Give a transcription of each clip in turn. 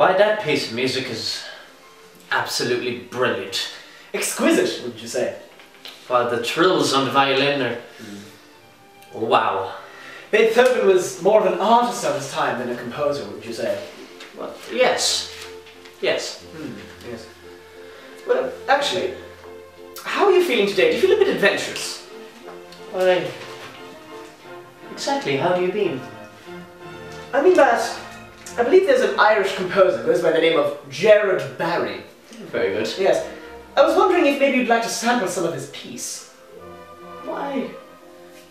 Why, that piece of music is absolutely brilliant. Exquisite, would you say? Well, the trills on the violin are. Mm. Wow. Beethoven was more of an artist of his time than a composer, would you say? Well, yes. Yes. Hmm, yes. Well, actually, how are you feeling today? Do you feel a bit adventurous? Why. Exactly, how do you mean? I mean that I believe there's an Irish composer goes by the name of Gerard Barry. Very good. Yes. I was wondering if maybe you'd like to sample some of his piece. Why?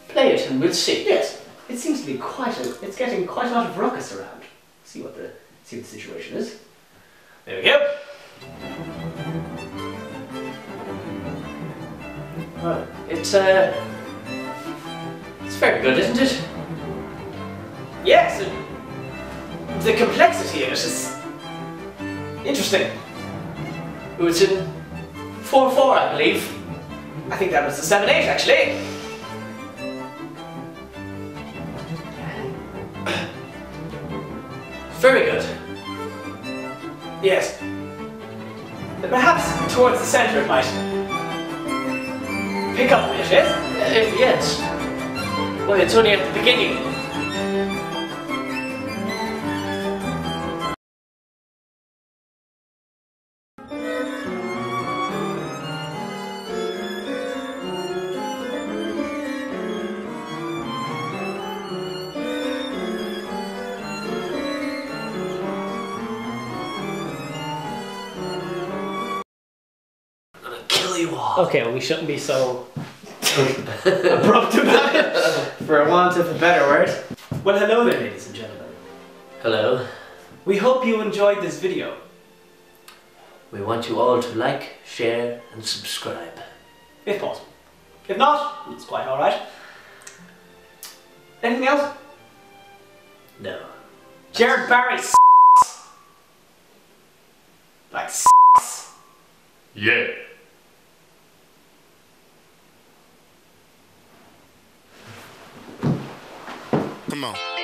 Play it and we'll see. Yes. It seems to be quite a it's getting quite a lot of ruckus around. See what the see what the situation is. There we go. Well, it's, uh. It's very good, isn't it? Yes, and the complexity in it is interesting. It was in 4 4, I believe. I think that was the 7 8 actually. Very good. Yes. Perhaps towards the centre it might pick up a bit, yes? Uh, yes. Well, it's only at the beginning. Gonna you all. Okay, well we shouldn't be so abrupt about it, for a want of a better word. Well, hello there, ladies and gentlemen. Hello. We hope you enjoyed this video. We want you all to like, share, and subscribe. If possible. If not, it's quite alright. Anything else? No. Jared Barry s***. Like s***. Yeah. Come on.